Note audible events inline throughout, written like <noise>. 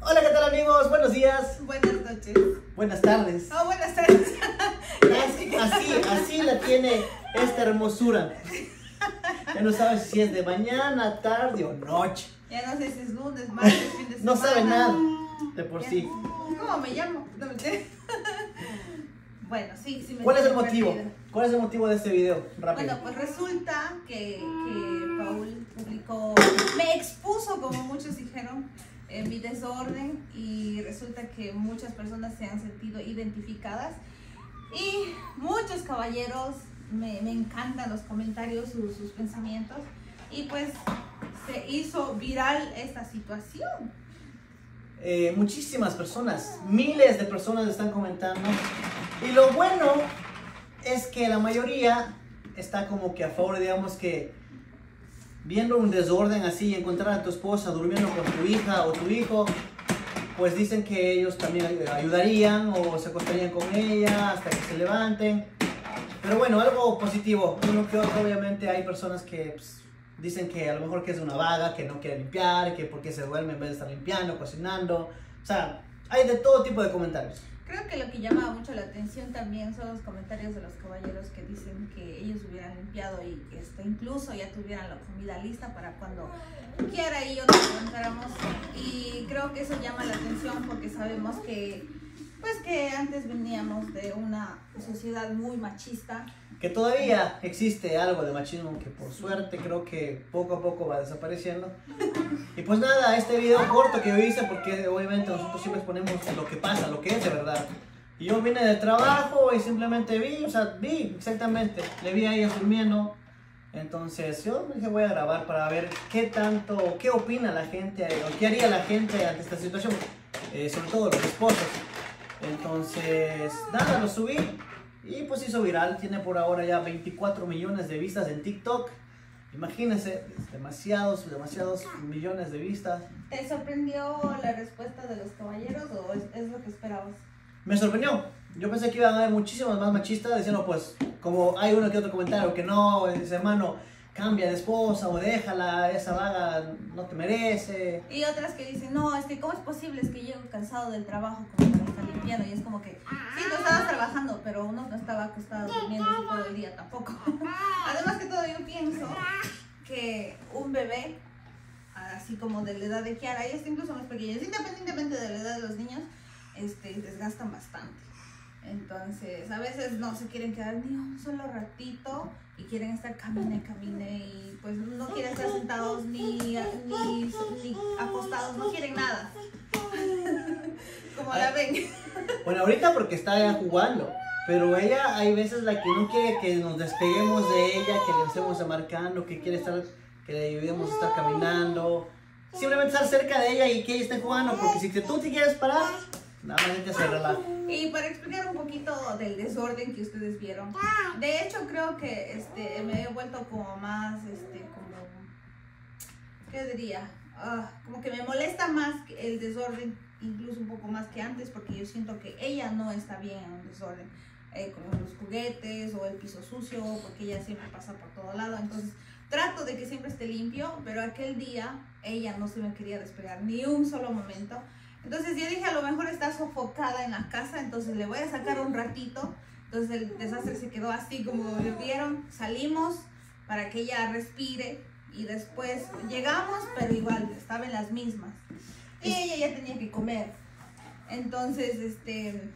Hola, ¿qué tal amigos? Buenos días, Buenas noches. buenas tardes. Oh, buenas tardes. <laughs> Así, así, la tiene esta hermosura. Ya no sabes si es de mañana, tarde o noche. Ya no sé si es lunes, martes, fin de semana. <laughs> No sabe nada de por Ya- sí. ¿Cómo me llamo? No me. <laughs> Bueno, sí, sí me ¿Cuál es el motivo? perdida. ¿Cuál es el motivo de este video? Rápido. Bueno, pues resulta que, que Paul publicó, me expuso, como muchos dijeron, en mi desorden y resulta que muchas personas se han sentido identificadas y muchos caballeros, me, me encantan los comentarios, sus, sus pensamientos y pues se hizo viral esta situación. Eh, muchísimas personas, miles de personas están comentando. Y lo bueno es que la mayoría está como que a favor, digamos que viendo un desorden así y encontrar a tu esposa durmiendo con tu hija o tu hijo, pues dicen que ellos también ay- ayudarían o se acostarían con ella hasta que se levanten. Pero bueno, algo positivo. Uno que otro, obviamente, hay personas que pues, dicen que a lo mejor que es una vaga, que no quiere limpiar, que porque se duerme en vez de estar limpiando, cocinando. O sea, hay de todo tipo de comentarios. Creo que lo que llama mucho la atención también son los comentarios de los caballeros que dicen que ellos hubieran limpiado y que este, incluso ya tuvieran la comida lista para cuando quiera y yo nos levantáramos. Y creo que eso llama la atención porque sabemos que, pues que antes veníamos de una sociedad muy machista. Que todavía existe algo de machismo que por suerte creo que poco a poco va desapareciendo. Y pues nada, este video corto que yo hice porque obviamente nosotros siempre ponemos lo que pasa, lo que es de verdad. Y yo vine del trabajo y simplemente vi, o sea, vi exactamente, le vi a ella durmiendo. Entonces yo dije voy a grabar para ver qué tanto, qué opina la gente, o qué haría la gente ante esta situación, eh, sobre todo los esposos. Entonces, nada, lo subí y pues hizo viral, tiene por ahora ya 24 millones de vistas en TikTok. Imagínense, demasiados, demasiados millones de vistas. ¿Te sorprendió la respuesta de los caballeros o es, es lo que esperabas? Me sorprendió. Yo pensé que iban a haber muchísimos más machistas diciendo, pues, como hay uno que otro comentario que no, ese hermano cambia de esposa o déjala, esa vaga no te merece. Y otras que dicen, no, es que ¿cómo es posible? Es que llego cansado del trabajo como para estar limpiando. Y es como que, sí, tú estabas trabajando, pero uno no estaba acostado durmiendo todo el día tampoco. <laughs> Además que todo yo pienso que un bebé, así como de la edad de Kiara, y este incluso más pequeños, independientemente de la edad de los niños, este, desgastan bastante. Entonces, a veces no se quieren quedar ni un solo ratito y quieren estar camine, camine y pues no quieren estar sentados ni, ni, ni acostados, no quieren nada. <laughs> Como la ven. Bueno, ahorita porque está ya jugando. Pero ella hay veces la que no quiere que nos despeguemos de ella, que le estemos marcando, que quiere estar, que le ayudemos a estar caminando. Simplemente estar cerca de ella y que ella esté jugando, porque si tú te quieres parar, nada más ella se relaja. Y para explicar un poquito del desorden que ustedes vieron, de hecho creo que este, me he vuelto como más, este, como, ¿qué diría? Ah, como que me molesta más el desorden, incluso un poco más que antes, porque yo siento que ella no está bien en un desorden, eh, con los juguetes o el piso sucio, porque ella siempre pasa por todo lado, entonces trato de que siempre esté limpio, pero aquel día ella no se me quería despegar ni un solo momento. Entonces yo dije, a lo mejor está sofocada en la casa, entonces le voy a sacar un ratito. Entonces el desastre se quedó así como lo vieron. Salimos para que ella respire y después llegamos, pero igual estaba en las mismas. Y ella ya tenía que comer. Entonces, este...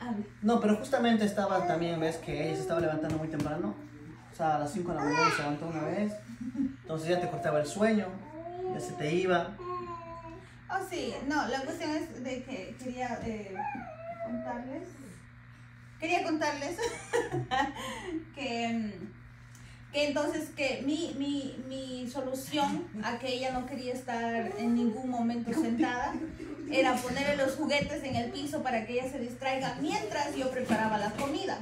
hable. No, pero justamente estaba también, ves que ella se estaba levantando muy temprano. O sea, a las 5 de la mañana se levantó una vez. Entonces ya te cortaba el sueño, ya se te iba. Oh, sí, no, la cuestión es de que quería eh, contarles, quería contarles <laughs> que, mm, que entonces que mi, mi, mi solución a que ella no quería estar en ningún momento sentada era ponerle los juguetes en el piso para que ella se distraiga mientras yo preparaba la comida.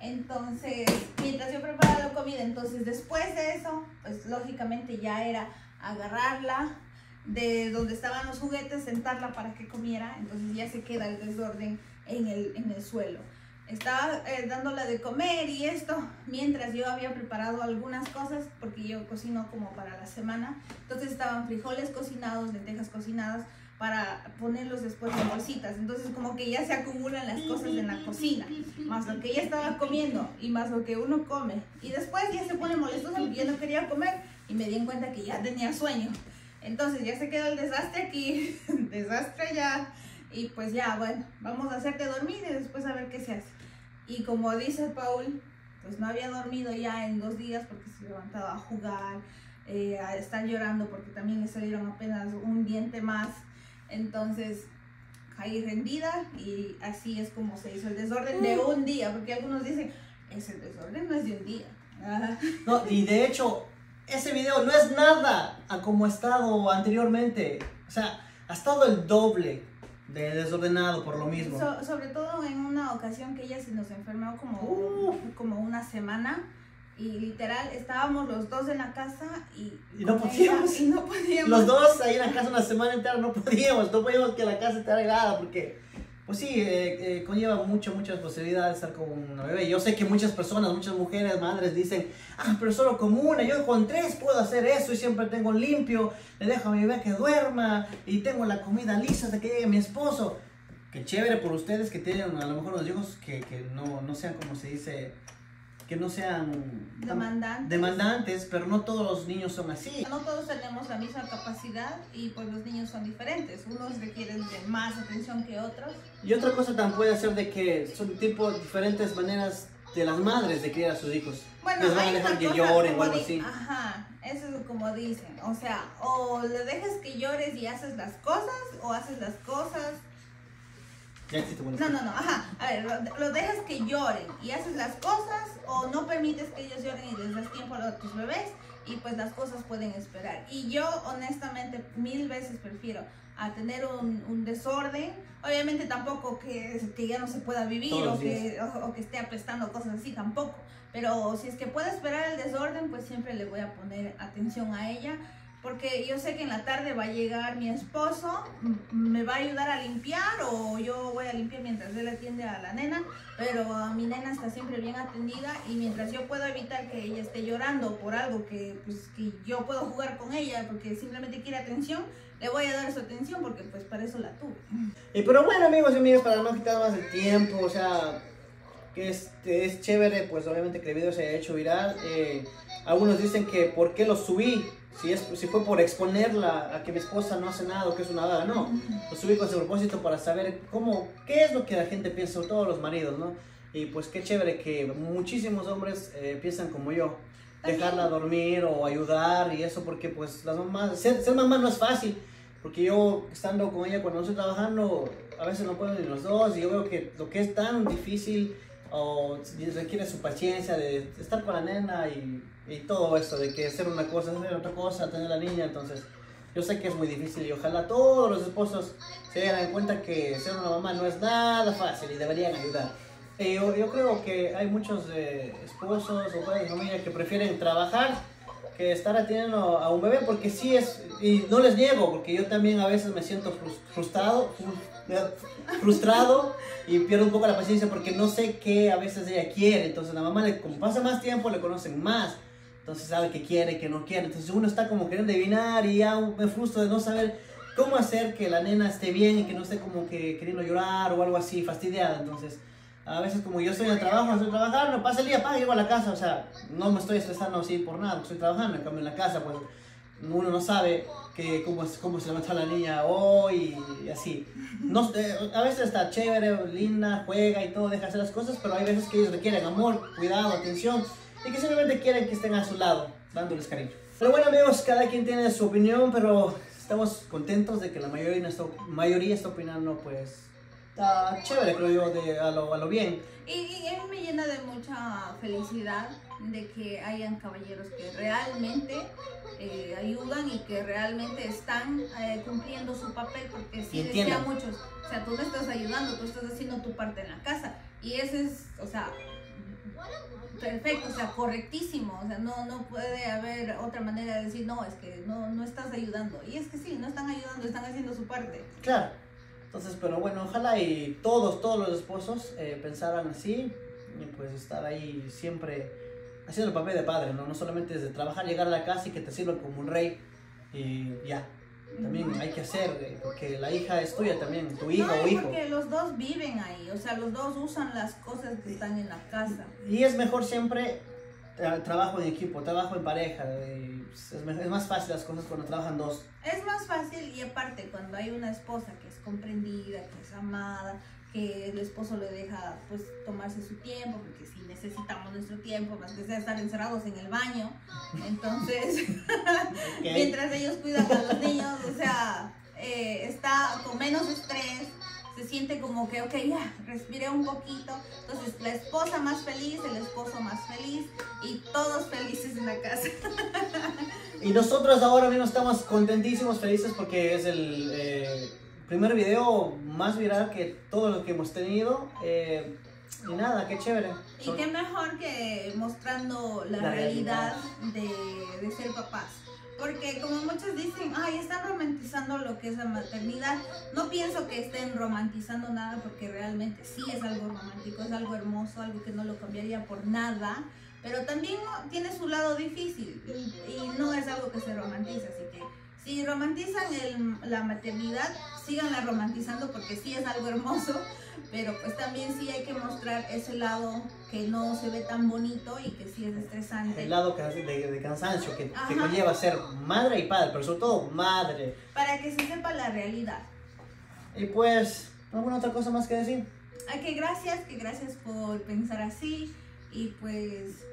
Entonces, mientras yo preparaba la comida, entonces después de eso, pues lógicamente ya era agarrarla de donde estaban los juguetes, sentarla para que comiera, entonces ya se queda el desorden en el, en el suelo. Estaba eh, dándola de comer y esto, mientras yo había preparado algunas cosas, porque yo cocino como para la semana, entonces estaban frijoles cocinados, lentejas cocinadas, para ponerlos después en bolsitas. Entonces como que ya se acumulan las cosas en la cocina, más lo que ella estaba comiendo y más lo que uno come. Y después ya se pone molestosa porque ya no quería comer y me di en cuenta que ya tenía sueño. Entonces ya se quedó el desastre aquí, <laughs> desastre ya. Y pues ya, bueno, vamos a hacerte dormir y después a ver qué se hace. Y como dice Paul, pues no había dormido ya en dos días porque se levantaba a jugar, eh, a estar llorando porque también le salieron apenas un diente más. Entonces caí rendida y así es como se hizo el desorden de un día, porque algunos dicen, es el desorden, no es de un día. No, y de hecho, ese video no es nada a como ha estado anteriormente. O sea, ha estado el doble de desordenado por lo mismo. sobre todo en una ocasión que ella se nos enfermó como, como una semana y literal estábamos los dos en la casa y, no, podíamos, y no podíamos. Los dos ahí en la casa una semana entera no podíamos, no podíamos que la casa esté arreglada porque, pues sí, eh, eh, conlleva mucho, muchas posibilidades estar con una bebé. Yo sé que muchas personas, muchas mujeres, madres dicen, ah, pero solo con una, yo con tres puedo hacer eso y siempre tengo limpio, le dejo a mi bebé que duerma y tengo la comida lista hasta que llegue mi esposo. Qué chévere por ustedes que tienen a lo mejor los hijos que, que no, no sean como se dice que no sean demandantes. demandantes, pero no todos los niños son así. No todos tenemos la misma capacidad y pues los niños son diferentes. Unos requieren de más atención que otros. Y otra cosa también puede ser de que son tipo diferentes maneras de las madres de criar a sus hijos. Bueno, Les van a dejar que lloren o algo así. Ajá, eso es como dicen. O sea, o le dejas que llores y haces las cosas, o haces las cosas no, no, no, ajá. A ver, lo, dejas que lloren y haces las cosas o no permites que ellos lloren y les das tiempo a tus bebés y pues las cosas pueden esperar. Y yo honestamente mil veces prefiero a tener un, desorden, obviamente tampoco que, que ya no se pueda vivir o que, o, que esté apestando cosas así, tampoco. Pero si es que puede esperar el desorden, pues siempre le voy a poner atención a ella porque yo sé que en la tarde va a llegar mi esposo, me va a ayudar a limpiar o yo voy a limpiar mientras él atiende a la nena, pero mi nena está siempre bien atendida y mientras yo puedo evitar que ella esté llorando por algo que, pues, que yo puedo jugar con ella porque simplemente quiere atención, le voy a dar su atención porque pues para eso la tuve. Y pero bueno amigos y amigas, para no quitar más el tiempo, o sea, que es chévere, pues obviamente que el video se haya hecho viral. Eh, algunos dicen que por qué lo subí, si, es, si fue por exponerla a que mi esposa no hace nada o que es una vaga, no. Lo subí con ese propósito para saber cómo, qué es lo que la gente piensa, sobre todo los maridos, ¿no? Y pues qué chévere que muchísimos hombres eh, piensan como yo. Dejarla dormir o ayudar y eso porque pues las mamás, ser, ser mamá no es fácil. Porque yo estando con ella cuando no estoy trabajando, a veces no puedo ni los dos y yo veo que lo que es tan difícil o requiere su paciencia de estar con la nena y, y, todo esto, de que hacer una cosa, hacer otra cosa, tener la niña, entonces yo sé que es muy difícil y ojalá todos los esposos se den cuenta que ser una mamá no es nada fácil y deberían ayudar. Eh, yo, yo, creo que hay muchos eh, esposos o padres de familia que prefieren trabajar que estar atendiendo a un bebé porque sí es, y no les niego, porque yo también a veces me siento frustrado y pierdo un poco la paciencia porque no sé qué a veces ella quiere. Entonces la mamá, le, como pasa más tiempo, le conocen más. Entonces sabe qué quiere, qué no quiere. Entonces uno está como queriendo adivinar y ya me frustro de no saber cómo hacer que la nena esté bien y que no esté como que queriendo llorar o algo así, fastidiada. Entonces a veces como yo estoy en el trabajo, estoy trabajando, pasa el día, pa, llego a la casa, o sea, no me estoy estresando así por nada, estoy trabajando, en cambio en la casa, pues uno no sabe que, cómo, cómo se levanta la niña hoy y así. No, eh, a veces está chévere, linda, juega y todo, deja hacer las cosas, pero hay veces que ellos requieren amor, cuidado, atención y que simplemente quieren que estén a su lado, dándoles cariño. Pero bueno amigos, cada quien tiene su opinión, pero estamos contentos de que la mayoría, mayoría está opinando pues está chévere, creo yo, de, a, lo, a lo bien. Y, y, a mí me llena de mucha felicidad de que hayan caballeros que realmente eh, ayudan y que realmente están eh, cumpliendo su papel, porque sí decía muchos, o sea, tú no estás ayudando, tú estás haciendo tu parte en la casa. Y ese es, o sea, perfecto, o sea, correctísimo, o sea, no, no puede haber otra manera de decir, no, es que no, no estás ayudando. Y es que sí, no están ayudando, están haciendo su parte. Claro. Entonces, pero bueno, ojalá y todos, todos los esposos eh, pensaran así y pues estar ahí siempre haciendo el papel de padre, ¿no? No solamente desde trabajar, llegar a la casa y que te sirvan como un rey y ya. también hay que hacer, eh, porque la hija es tuya también, tu hija no, o hijo. porque los dos viven ahí, o sea, los dos usan las cosas que están en la casa. Y es mejor siempre tra- trabajo en equipo, trabajo en pareja. y es, me- es más fácil las cosas cuando trabajan dos. Es más fácil y aparte cuando hay una esposa que es comprendida, que es amada, que el esposo le deja pues tomarse su tiempo, porque si necesitamos nuestro tiempo, más que sea estar encerrados en el baño, entonces <laughs> mientras ellos cuidan a los niños, o sea, eh, está con menos estrés, se siente como que, ok, ya, respiré un poquito, entonces la esposa más feliz, el esposo más feliz y todos felices en la casa. <laughs> Y nosotros ahora mismo estamos contentísimos, felices porque es el eh, primer video más viral que todo lo que hemos tenido. eh, y nada, qué chévere. Y qué mejor que mostrando la, La realidad, de, de ser papás. Porque como muchos dicen, ay, están romantizando lo que es la maternidad. No pienso que estén romantizando nada porque realmente sí es algo romántico, es algo hermoso, algo que no lo cambiaría por nada. Pero también tiene su lado difícil y, y no es algo que se romantiza. Así que si romantizan el- la maternidad, síganla romantizando porque sí es algo hermoso pero pues también sí hay que mostrar ese lado que no se ve tan bonito y que sí es estresante. el lado de, de cansancio que, conlleva ser madre y padre, pero sobre todo madre. Para que se sepa la realidad. Y pues, ¿alguna otra cosa más que decir? Ay, que gracias, que gracias por pensar así y pues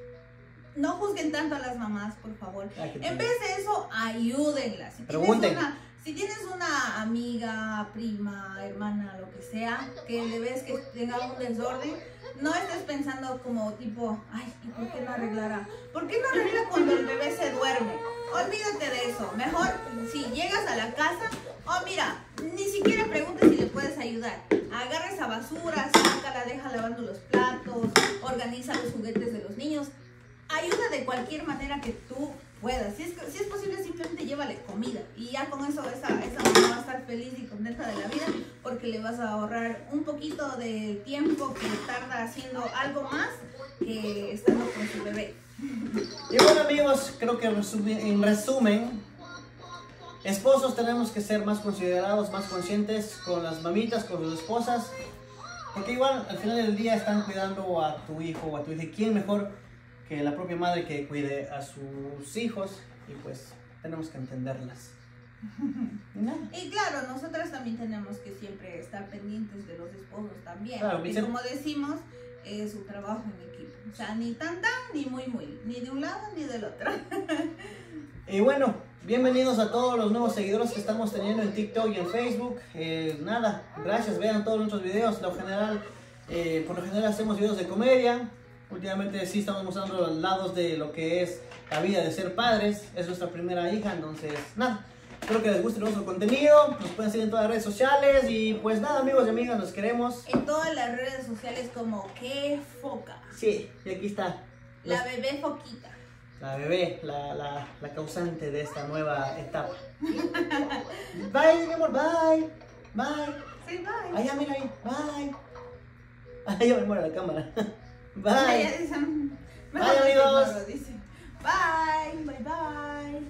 no juzguen tanto a las mamás, por favor. En vez de eso, ayúdenlas. Si tienes, Pregunten. una, si tienes una amiga, prima, hermana, lo que sea, que le ves que tenga un desorden, no estés pensando como tipo, ay, ¿y por qué no arreglará? ¿Por qué no arregla cuando el bebé se duerme? Olvídate de eso. Mejor si llegas a la casa, oh mira, ni siquiera preguntes si le puedes ayudar. Agarra esa basura, sácala, deja lavando los platos, organiza los juguetes. Ayuda de cualquier manera que tú puedas. Si es, si posible, simplemente llévale comida. Y ya con eso esa, esa mamá va a estar feliz y contenta de la vida porque le vas a ahorrar un poquito de tiempo que tarda haciendo algo más que estando con su bebé. Y bueno amigos, creo que en resumen, esposos tenemos que ser más considerados, más conscientes con las mamitas, con sus esposas, porque igual al final del día están cuidando a tu hijo o a tu hija. ¿Y ¿Quién mejor que la propia madre que cuide a sus hijos? Y pues tenemos que entenderlas. <laughs> Y nada. Y claro, nosotras también tenemos que siempre estar pendientes de los esposos también. Claro, porque como decimos, es un trabajo en equipo. O sea, ni tan tan, ni muy muy. Ni de un lado ni del otro. <laughs> Y bueno, bienvenidos a todos los nuevos seguidores que estamos teniendo en TikTok y en Facebook. Eh, nada, gracias, vean todos nuestros videos. Lo general, eh, por lo general hacemos videos de comedia. Últimamente sí estamos mostrando los lados de lo que es la vida de ser padres. Es nuestra primera hija, entonces nada. Espero que les guste nuestro contenido. Nos pueden seguir en todas las redes sociales. Y pues nada, amigos y amigas, los queremos. En todas las redes sociales como que foca. Sí, y aquí está. La bebé foquita. La bebé, la, la, la causante de esta nueva etapa. <laughs> Bye, mi amor, bye. Bye. Sí, bye. Allá, mira ahí. Bye. <laughs> Yo me muero la cámara. <laughs> Bye. Bye, amigos. Bye, bye, bye.